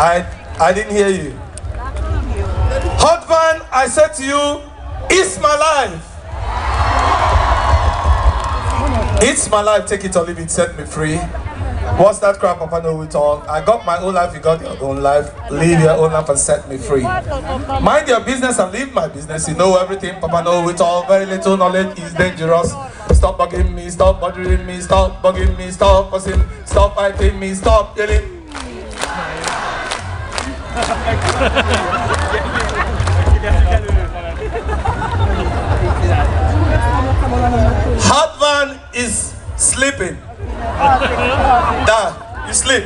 I I didn't hear you. Hatvan, I said to you, it's my life. It's my life, take it or leave it, set me free. What's that crap, Papa Know It All? I got my own life, you got your own life. Live your own life and set me free. Mind your business and leave my business. You know everything, Papa Know It All. Very little knowledge is dangerous. Stop bugging me, stop bothering me, stop bugging me, stop fussing, stop fighting me, stop yelling. Hatvan is sleeping. Da, you sleep.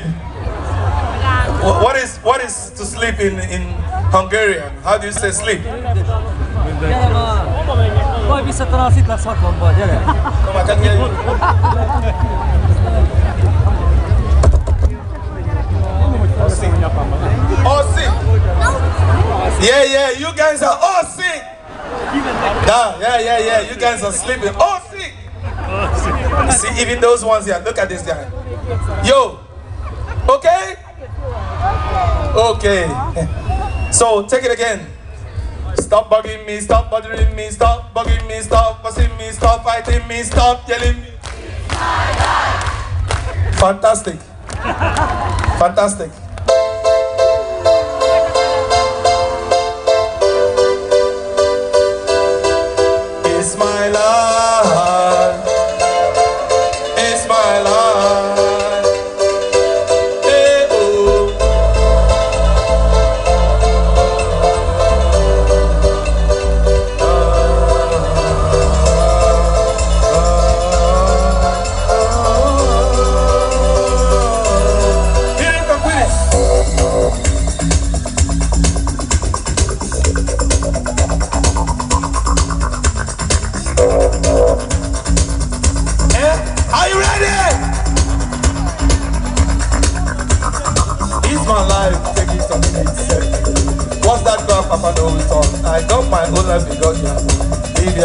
What is what is to sleep in in Hungarian? How do you say sleep? Gyere már! Majd visszatalálsz, itt lesz vakonban, gyere! Come, I can hear you. All sick. All sick. Yeah, yeah, you guys are all sick. Da, yeah, yeah, yeah, you guys are sleeping. All sick. See, even those ones here, look at this guy. Yo, okay? Okay. so take it again. Stop bugging me, stop bothering me, stop bugging me, stop fussing me, stop fighting me, stop yelling me. Fantastic. Fantastic.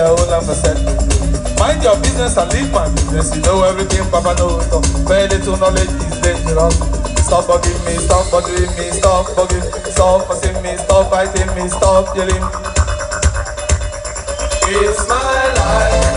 Own life me free. Mind your business and leave my business. You know everything, Papa know it all. Very little knowledge is dangerous. Stop bugging me, stop bothering me, stop bugging, stop fussing me, stop fighting me, stop yelling. It's my life.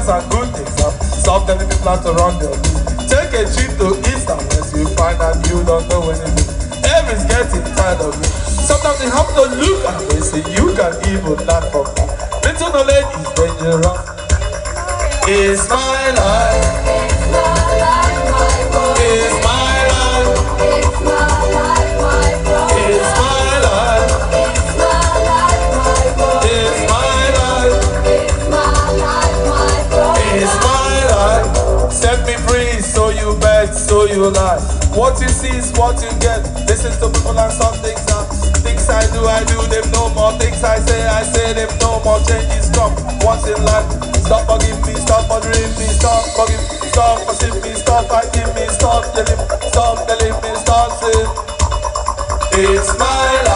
Me signs and good things up. Stop telling me plan to run your business. Take a trip to east and west. You find out you don't know anything. Every's getting tired of me. Sometimes you have to look and they say you can even learn from me. Little knowledge is dangerous. It's my life. Is what you get. Listen to people and some things now. Things I do, I do them no more. Things I say, I say them no more. Changes come once in life. Stop bugging me, stop bothering me, stop bugging me, stop fussing me, stop fighting me, stop yelling, stop telling me, stop saying. It's my life.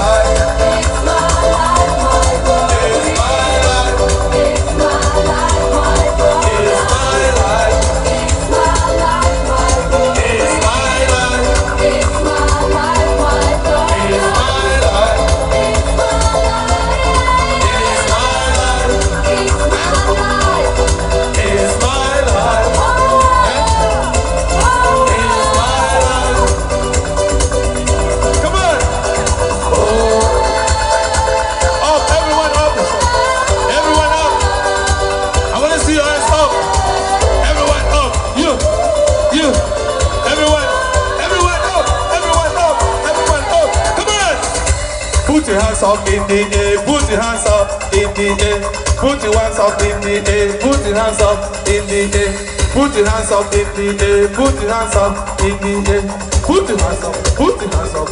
Your hands up in the air. Put your hands up in the air. Put your hands up in the air. Put your hands up in the air. Put your hands up in the air. Put your hands up in the air. Put your hands up. Put your hands up.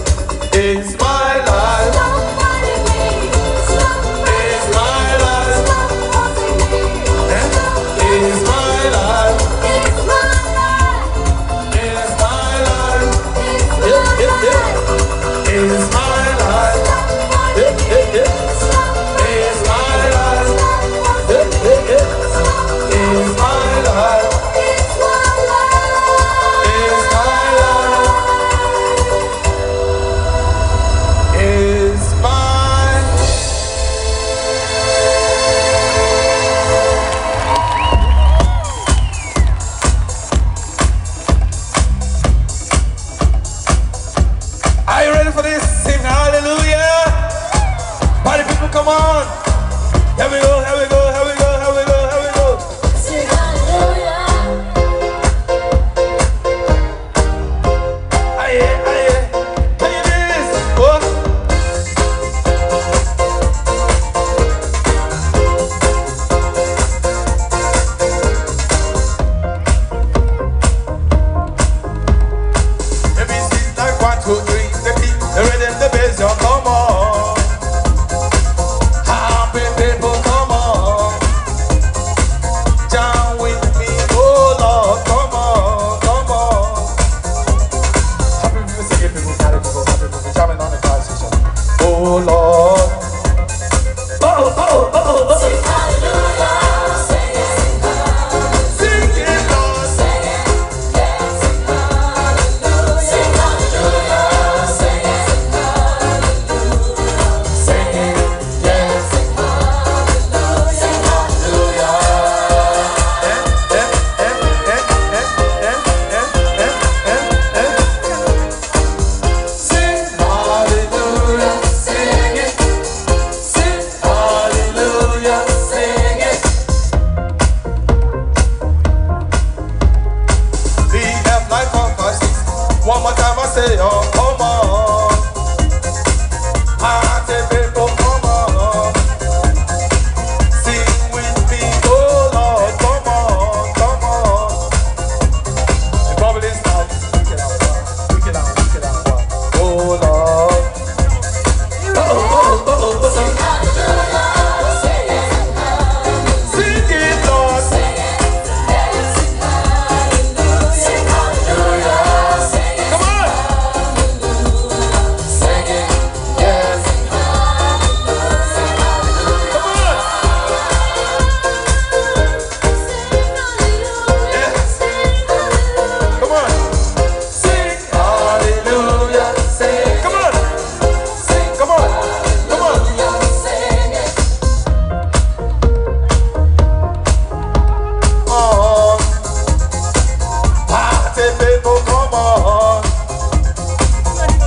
It's my life.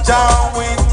down with